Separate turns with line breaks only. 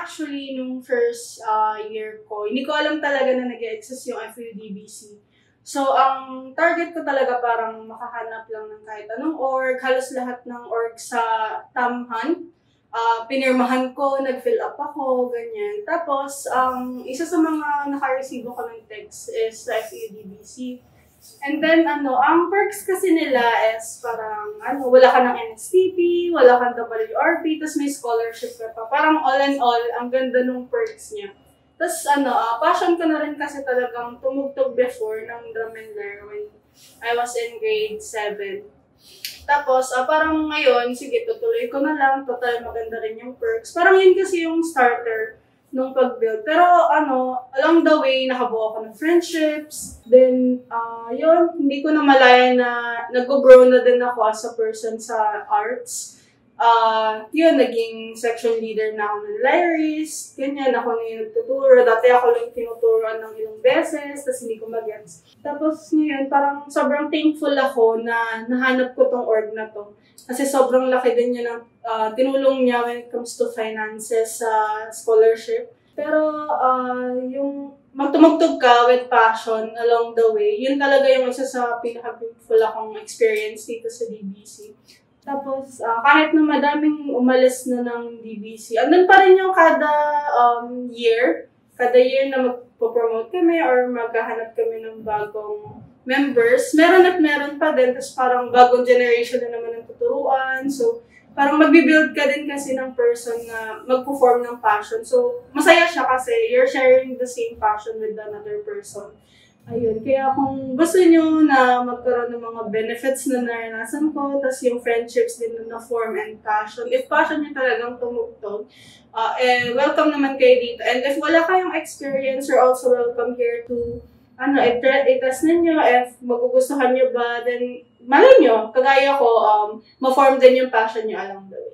actually, nung first uh, year ko, hindi ko alam talaga na nag-exist yung FUDBC. So, ang target ko talaga parang makahanap lang ng kahit anong org, halos lahat ng org sa Tamhan. Uh, pinirmahan ko, nag-fill up ako, ganyan. Tapos, ang um, isa sa mga naka-receive ko ng text is sa FUDBC. And then, ano, ang perks kasi nila is parang, ano, wala ka ng NSTP, wala kang WRP, tapos may scholarship ka pa. Parang all in all, ang ganda nung perks niya. Tapos ano, uh, passion ko na rin kasi talagang tumugtog before ng drum and lyre when I was in grade 7. Tapos, uh, parang ngayon, sige, tutuloy ko na lang. Total, maganda rin yung perks. Parang yun kasi yung starter nung pag-build. Pero ano, along the way, nakabuo ako ng friendships. Then, uh, yun, hindi ko na malaya na nag-grow na din ako as a person sa arts uh, yun, naging section leader na ako ng Lyris, ganyan, ako na yung nagtuturo. Dati ako lang tinuturoan ng ilang beses, tapos hindi ko mag-gets. Tapos ngayon, parang sobrang thankful ako na nahanap ko tong org na to. Kasi sobrang laki din niya ng uh, tinulong niya when it comes to finances sa uh, scholarship. Pero uh, yung magtumugtog ka with passion along the way, yun talaga yung isa sa pinaka-beautiful akong experience dito sa DBC. Tapos, uh, kahit na madaming umalis na ng DBC, andun pa rin yung kada um, year, kada year na magpo-promote kami or maghahanap kami ng bagong members. Meron at meron pa din, tapos parang bagong generation na naman ng tuturuan. So, parang magbibuild ka din kasi ng person na magpo-form ng passion. So, masaya siya kasi you're sharing the same passion with another person. Ayun, kaya kung gusto nyo na magkaroon ng mga benefits na naranasan ko, tas yung friendships din na form and passion, if passion nyo talagang tumugtog, uh, eh, welcome naman kayo dito. And if wala kayong experience, you're also welcome here to ano, i-test ninyo if magugustuhan nyo ba, then malay nyo, kagaya ko, um, ma-form din yung passion nyo along the way.